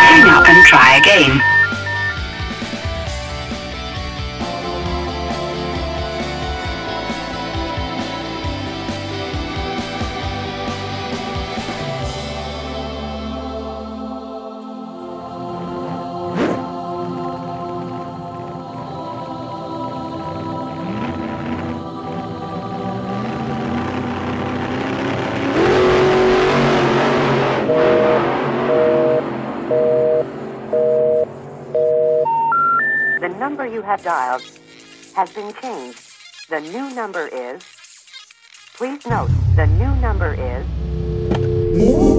hang up and try again. number you have dialed has been changed. The new number is. Please note, the new number is.